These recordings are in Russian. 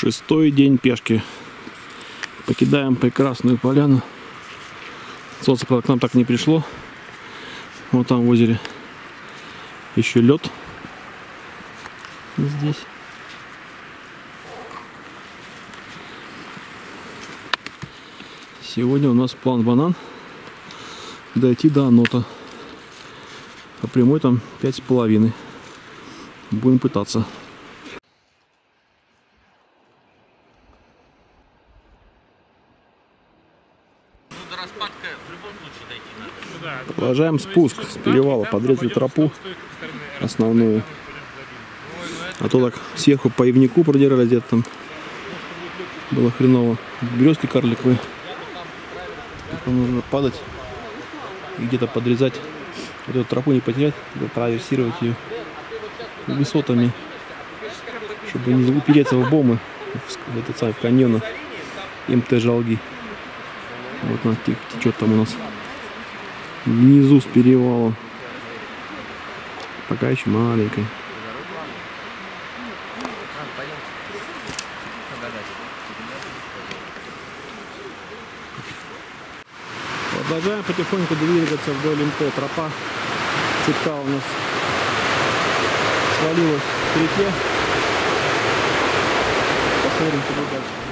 Шестой день пешки. Покидаем прекрасную поляну. Солнце, к нам так не пришло. Вот там в озере еще лед. Здесь. Сегодня у нас план банан дойти до Анота. По прямой там пять с половиной. Будем пытаться. Ну, до распадка в любом случае дойти надо. Продолжаем спуск с перевала. Подрезали тропу основную. А то так сверху по ивнику продирали где-то там. Было хреново. Березки карликовые. Потом нужно падать и где-то подрезать. Эту тропу не потерять, траверсировать ее высотами, чтобы не упереться в бомбы, в, этот самый, в каньоны МТ Жалги. Вот она те- течет там у нас внизу с перевала. Пока еще маленькая. Продолжаем потихоньку двигаться вдоль МТ. Тропа чутка у нас свалилась к реке. Посмотрим, куда дальше.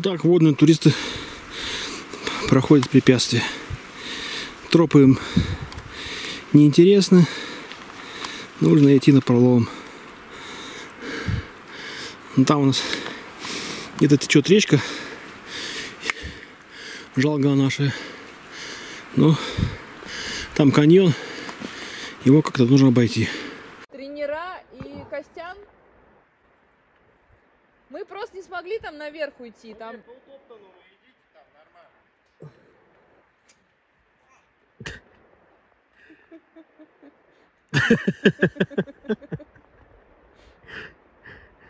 Вот так водные туристы проходят препятствия. Тропы им неинтересны. Нужно идти на пролом. Ну, Там у нас где-то течет речка. Жалга наша. Ну, там каньон. Его как-то нужно обойти. тренера и Костян. Мы просто не смогли там наверх уйти. Там...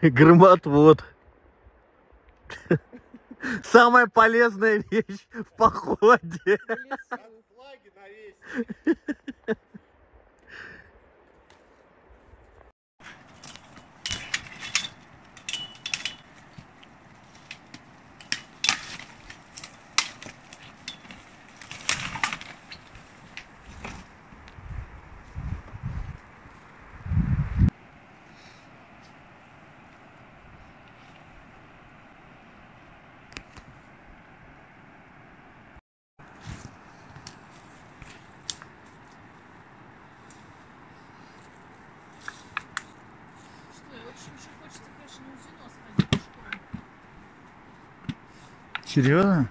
Громотвод. Самая полезная вещь в походе. Серьезно?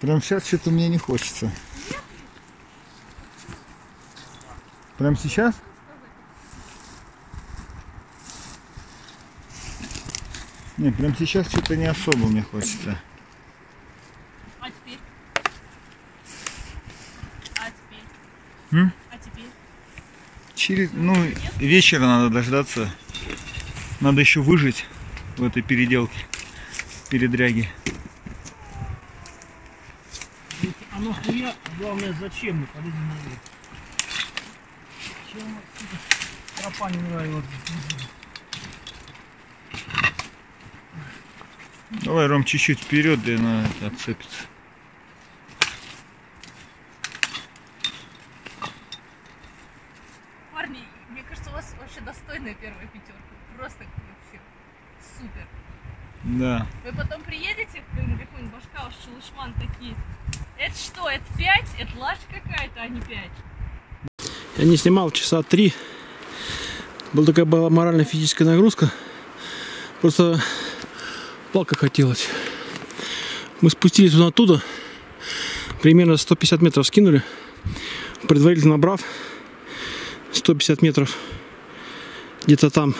Прям сейчас что-то мне не хочется. Прям сейчас? Не, прям сейчас что-то не особо мне хочется. А теперь? А теперь? М? А теперь? Через, ну, вечера надо дождаться. Надо еще выжить в этой переделке, передряге. А нахуя, главное, зачем мы полезем наверх? Чем сука, тропа не нравилась? Давай, Ром, чуть-чуть вперед, да и она отцепится. Парни, мне кажется, у вас вообще достойная первая пятерка. Просто вообще супер. Да. Вы потом приедете в какой-нибудь Башкауш, Шелушман такие. Это что, это 5? Это лажа какая-то, а не 5. Я не снимал часа три. Была такая была морально-физическая нагрузка. Просто палка хотелось. Мы спустились туда оттуда. Примерно 150 метров скинули. Предварительно набрав 150 метров. Где-то там.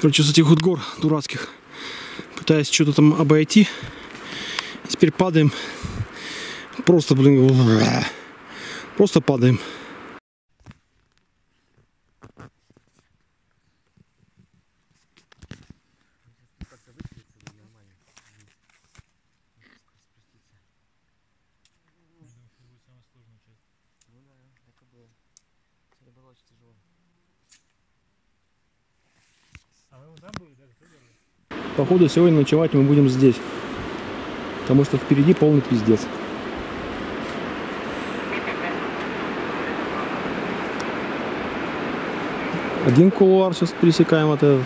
Короче, с этих вот гор дурацких. Пытаясь что-то там обойти. Теперь падаем. Просто, блин, просто падаем. Походу сегодня ночевать мы будем здесь. Потому что впереди полный пиздец. Один кулуар сейчас пересекаем вот этот.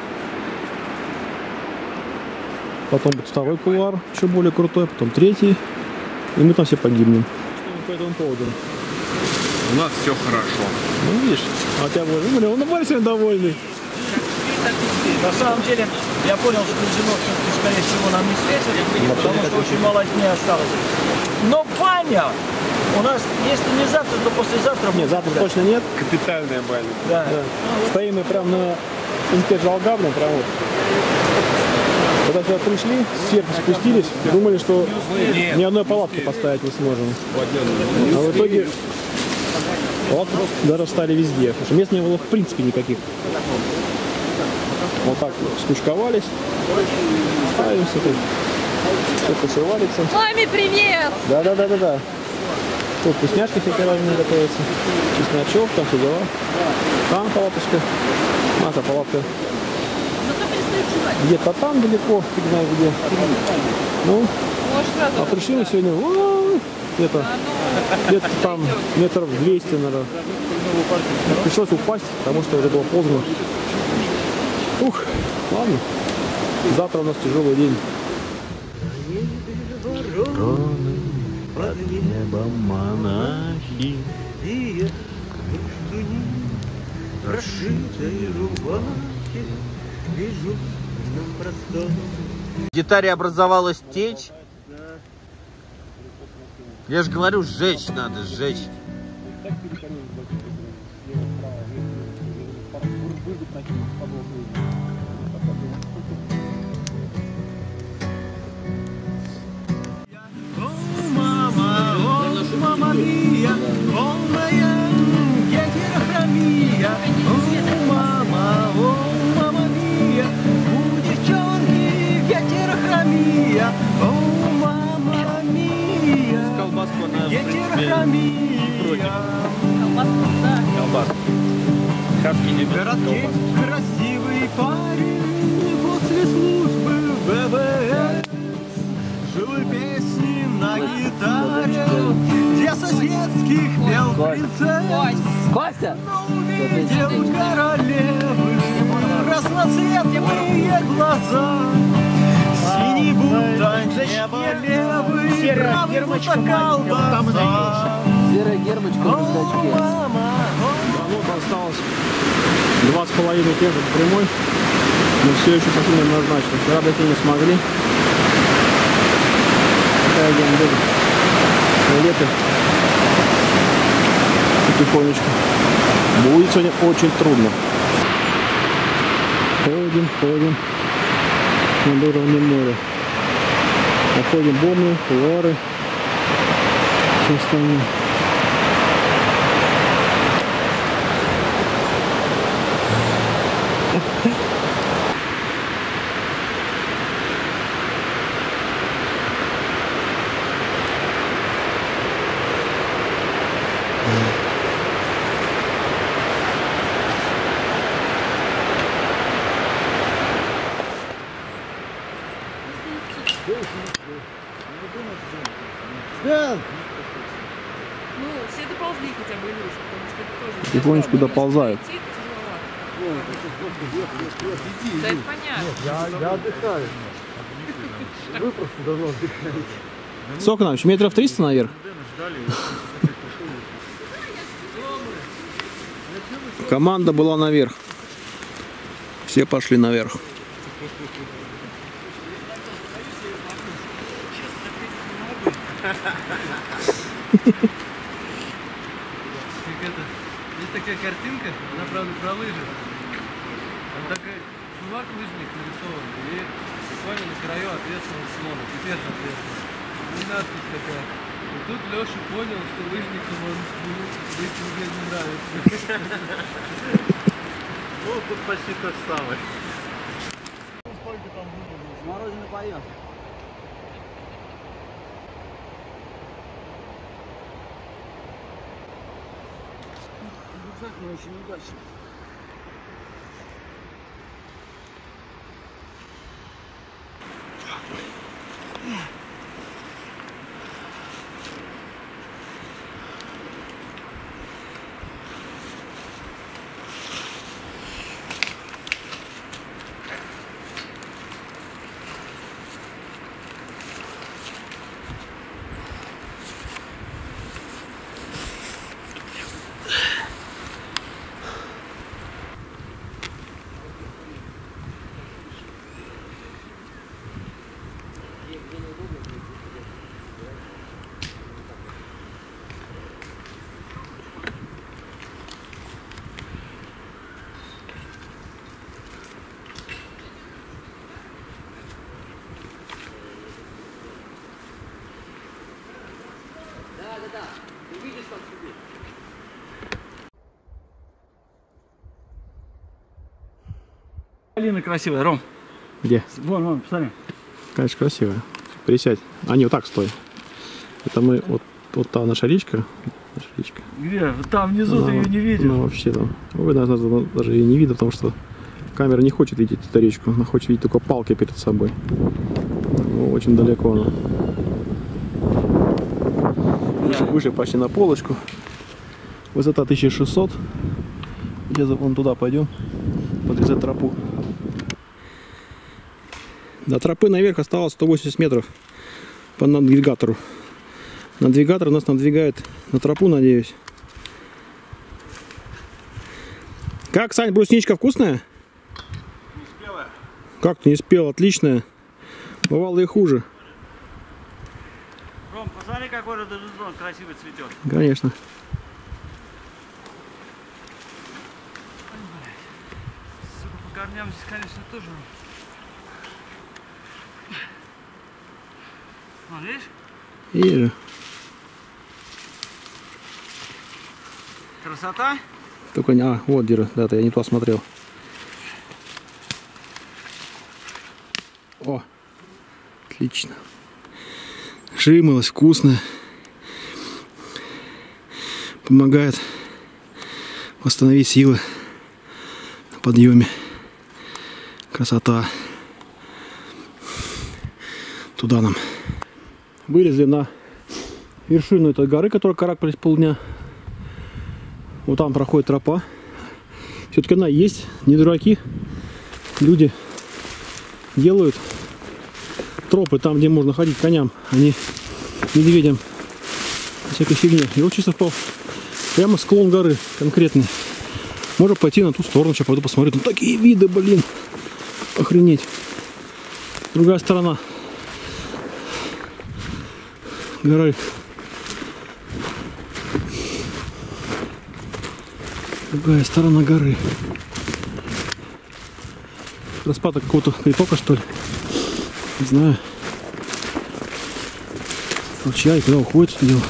Потом будет второй кулуар, еще более крутой, потом третий. И мы там все погибнем. Что по этому поводу? У нас все хорошо. Ну видишь, а тебя больше. Он Довольный. На самом деле, я понял, что Жирнов все-таки, скорее всего, нам не встретит, потому что очень мало дней осталось. Но баня! У нас, если не завтра, то послезавтра Нет, завтра точно нет. Капитальная баня. Да. Да. Стоим мы прям на инспе Жалгабна, прям вот. Когда сюда пришли, сверху спустились, думали, что ни одной палатки поставить не сможем. А в итоге палатки даже встали везде, потому что мест не было в принципе никаких. Вот так скучковались, ставимся тут, все пошивалится. Маме привет! Да-да-да-да-да. Тут вкусняшки всякие разные готовятся. Чесночок, там все дела. Там палаточка. Наша палатка где-то там далеко, фиг знает где. Ну, а пришли мы сегодня где-то, где-то там метров 200, наверное. Пришлось упасть, потому что уже было поздно. Ух, ладно. Завтра у нас тяжелый день. Под небом монахи И я жду не расшитой рубахи Вижу на простом В гитаре образовалась течь. Я же говорю, сжечь надо, сжечь. О, мама, о, мама мия, полная гетерохромия. О, мама, о, мама мия, у девчонки гетерохромия. О, мама мия, Колбаску она, Хаски не Городке красивый парень после службы в ВВС. Жил песни на гитаре, где соседских пел принцесс. Костя! Но увидел королевы разноцветные глаза. Синий будто небо левый, правый будто колбаса. Серая гермочка в рюкзачке. мама, вот осталось два с половиной до прямой. Но все еще совсем не однозначно. Вчера дойти не смогли. Такая день. Лето. Потихонечку. Будет сегодня очень трудно. Ходим, ходим над уровнем моря. Находим бомбы, кулуары. Все остальное. Ну, все доползли хотя бы, Илюш, потому что это тоже... Потихонечку тяжело. доползают. Идти тяжеловато. Да это понятно. Сколько нам? Еще метров 300 наверх? Команда была наверх. Все пошли наверх. Есть такая картинка, она правда про лыжи. Там такой чувак лыжник нарисован, и буквально на краю ответственного слона, теперь ответственно. И надпись такая. И тут Леша понял, что лыжникам он быть мне не нравится. Ну, тут почти то же самое. Смородина поет. Рюкзак не очень удачный. Алина красивая, Ром. Где? Вон, вон, посмотри. Конечно, красивая. Присядь. А, не, вот так стой. Это мы, вот, вот та наша речка. Наша речка. Где? Там внизу ты ее не видишь. Ну, вообще там. Вы, наверное, даже ее не видно, потому что камера не хочет видеть эту речку. Она хочет видеть только палки перед собой. Ну, очень далеко она. Выше, выше почти на полочку. Высота 1600. Сейчас вон туда пойдем. Подрезать тропу. До тропы наверх осталось 180 метров по навигатору. Навигатор нас надвигает на тропу, надеюсь. Как, Сань, брусничка вкусная? Не спелая. Как ты не спел? Отличная. Бывало и хуже. Ром, посмотри, какой рододендрон красиво цветет. Конечно. Сука, по корням здесь, конечно, тоже. Же. Красота. Только не... А, вот Дира. Да, это я не то смотрел. О, отлично. Жимолость вкусная. Помогает восстановить силы на подъеме. Красота. Туда нам. Вылезли на вершину этой горы, которая карабкались полдня. Вот там проходит тропа. Все-таки она есть, не дураки. Люди делают тропы там, где можно ходить коням, а не медведям. Всякой фигне. И вот чисто впал прямо склон горы конкретный. Можно пойти на ту сторону, сейчас пойду посмотрю. Там такие виды, блин. Охренеть. Другая сторона горы. Другая сторона горы. Распадок какого-то притока, что ли? Не знаю. Ручья и куда уходит это дело.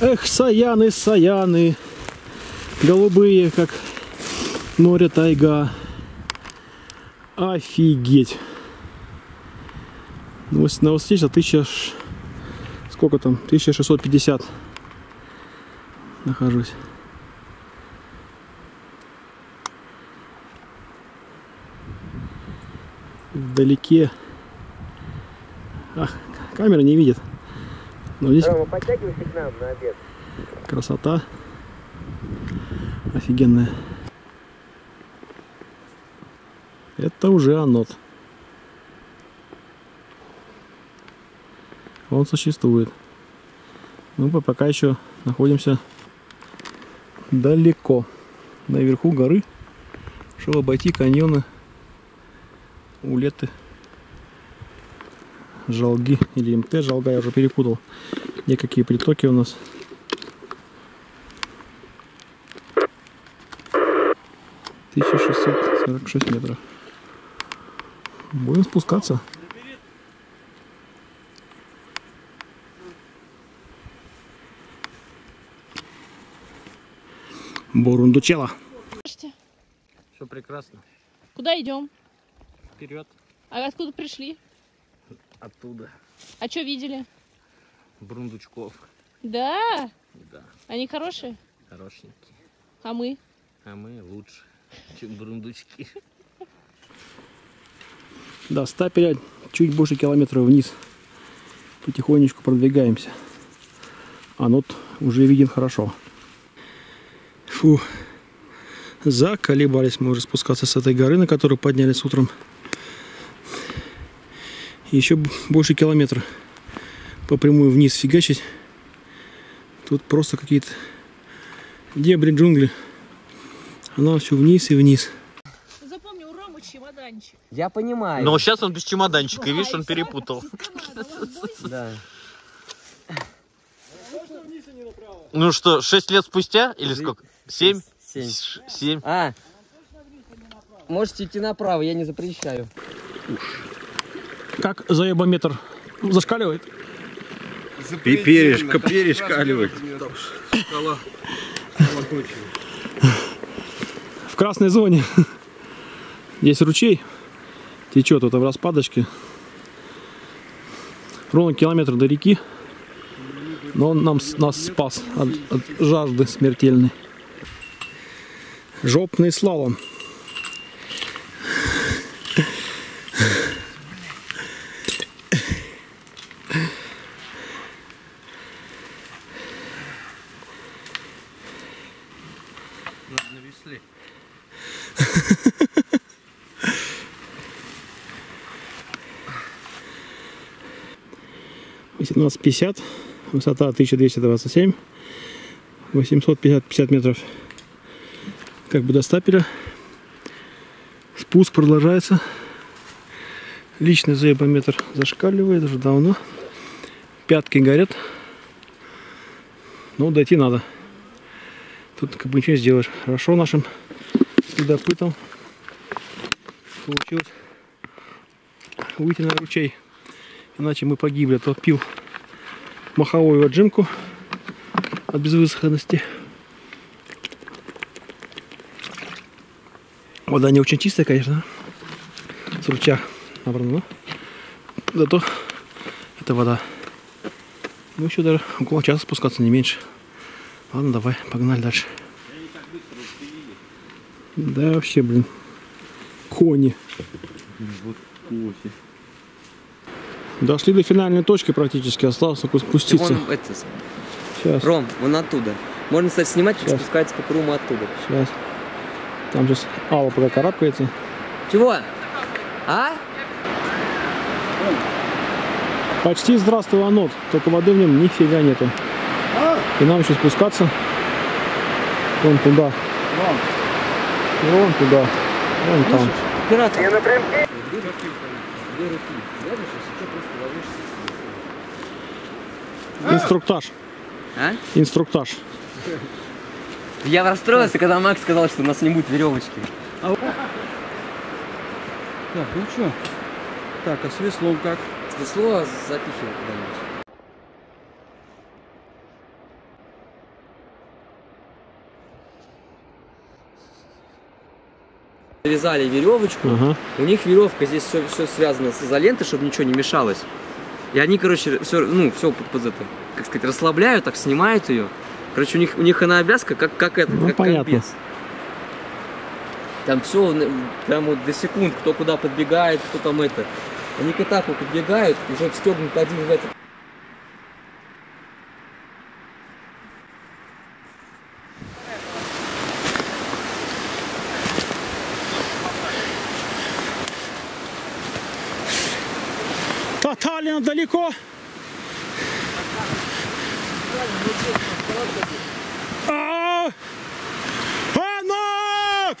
Эх, саяны, саяны, голубые, как море тайга. Офигеть. Ну, на здесь а тысяча... ш- Сколько там? 1650 нахожусь. Вдалеке. Ах, камера не видит. Но здесь подтягивайся к нам на обед. красота офигенная. Это уже анод. Он существует. Мы по- пока еще находимся далеко. Наверху горы, чтобы обойти каньоны Улеты. Жалги или МТ, Жалга, я уже перепутал. Где какие притоки у нас. Тысяча шестьсот сорок шесть метров. Будем спускаться. Бурундучела. Все прекрасно. Куда идем? Вперед. А откуда пришли? Оттуда. А что видели? Брундучков. Да? Да, Они хорошие? хорошенькие. А мы? А мы лучше, чем брундучки. Да, стапеля чуть больше километра вниз. Потихонечку продвигаемся. А нот уже виден хорошо. Фу. Заколебались мы уже спускаться с этой горы, на которую поднялись утром. Еще больше километра по прямой вниз фигачить. Тут просто какие-то дебри джунгли. Она все вниз и вниз. Чемоданчик. Я понимаю. Но сейчас он без чемоданчика, и видишь, он перепутал. Да. Ну что, 6 лет спустя или сколько? 7? Семь. 7. А. Можете идти направо, я не запрещаю. Как заебометр зашкаливает? Перешка, перешкаливает. в красной зоне. Есть ручей, течет это в распадочке. Ровно километр до реки. Но он нам, нас спас от, от жажды смертельной. Жопный слалом. 1850, высота 1227, 850 50 метров как бы до стапеля. Спуск продолжается. Личный заебометр зашкаливает уже давно. Пятки горят. Но дойти надо. Тут как бы ничего не сделаешь. Хорошо нашим следопытам получилось выйти на ручей. Иначе мы погибли. То пил маховую отжимку от безвысохности. Вода не очень чистая, конечно. С ручья набрана. но Зато это вода. Ну еще даже около часа спускаться не меньше. Ладно, давай, погнали дальше. Да вообще, блин. Кони. Дошли до финальной точки практически, осталось только спуститься. Вон это, Сейчас, Ром, вон оттуда. Можно, кстати, снимать, Щас. спускается по кругу оттуда. сейчас. Там сейчас Алла пока карабкается. Чего? А? Почти здравствуй, Анот. Только воды в нем нифига нету. И нам еще спускаться. Вон туда. Вон туда. Вон там. Оператор. Инструктаж. А? Инструктаж. Я расстроился, когда Макс сказал, что у нас не будет веревочки. Так, ну что? Так, а с веслом как? Весло запихивай куда-нибудь. Завязали веревочку. Ага. У них веревка здесь все, все связано с изолентой, чтобы ничего не мешалось. И они, короче, все, ну, все под, под это, как сказать, расслабляют, так снимают ее. Короче, у них, у них она обвязка, как, как это, Ну, как, понятно. Там все прям вот до секунд, кто куда подбегает, кто там это. Они к этапу подбегают, уже встегнут один в этот. Таталина далеко. А! Анот!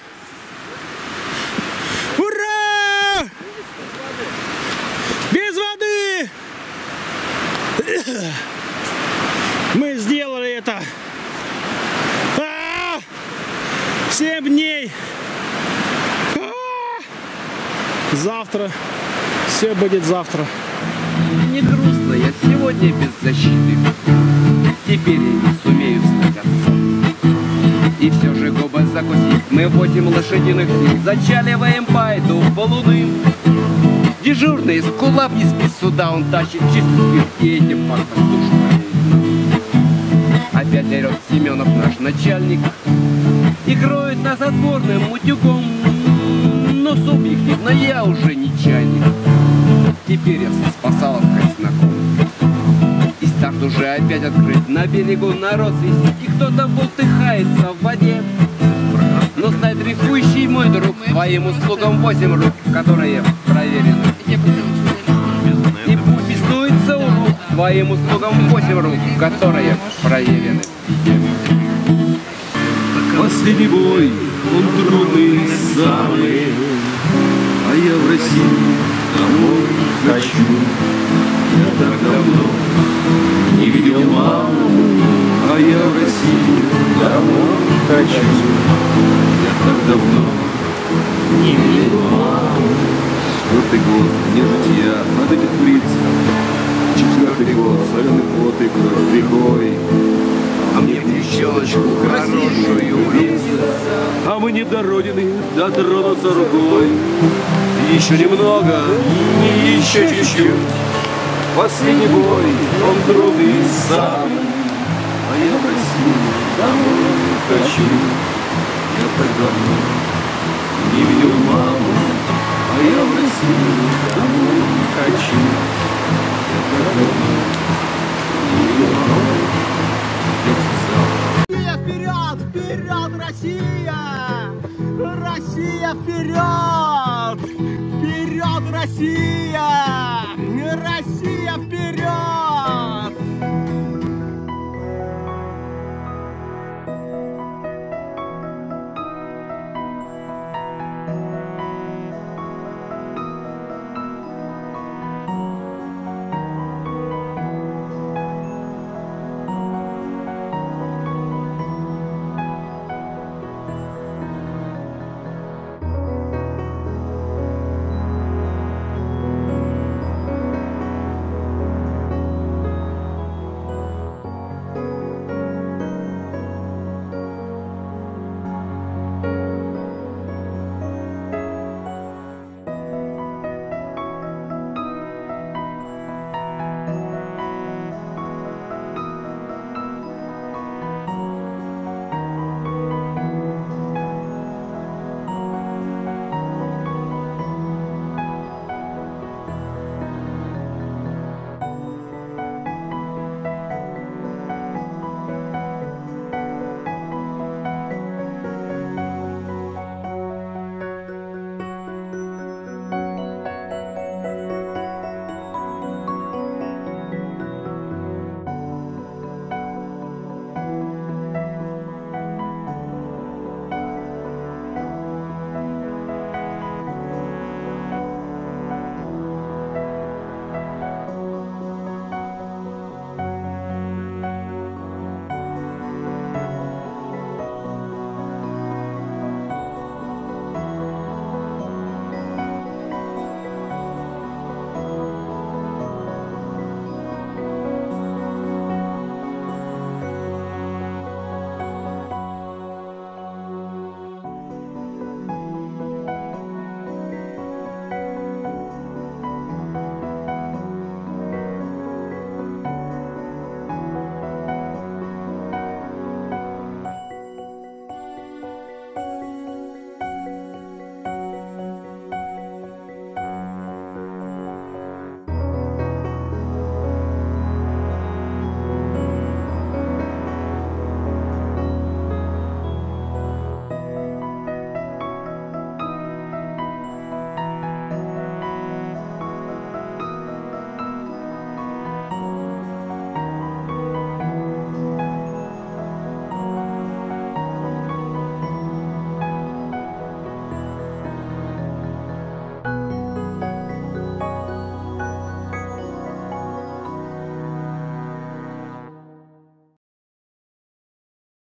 Ура! Без воды! Мы сделали это! А! Семь дней! А! Завтра. Все будет завтра. Не грустно, я сегодня без защиты. Теперь я не сумею отцом. И все же губы закусив, мы восемь лошадиных сил Зачаливаем байду полуным. Дежурный из кулап не спит сюда, он тащит чистый спирт и этим фактом душу. Опять орет Семенов наш начальник И кроет нас отборным утюгом Но субъективно я уже не чайник. Теперь я со спасаловкой знаком И старт уже опять открыт. На берегу народ свистит И кто-то бултыхается в воде. Но знай, дрейфующий мой друг Твоим услугам восемь рук Которые проверены. И пусть беснуется урок Твоим услугам восемь рук Которые проверены. Последний бой, он трудный самый, А я в Россию домой хочу. Я так давно не видел маму, А я в Россию домой хочу. Я так давно не видел маму. Четвертый год, не житья, от этих фриц. Четвертый год, соленый пот и кровь рекой. А мне в щелочку хорошую влиться, А мы не до родины дотронуться рукой. Еще немного, еще чуть-чуть. Последний бой, он трудный сам. А я в Россию домой хочу. Я так давно не видел маму, А я в Россию домой хочу. Я так давно не видел маму вперед, вперед, Россия! Россия вперед! Вперед, Россия! Россия вперед!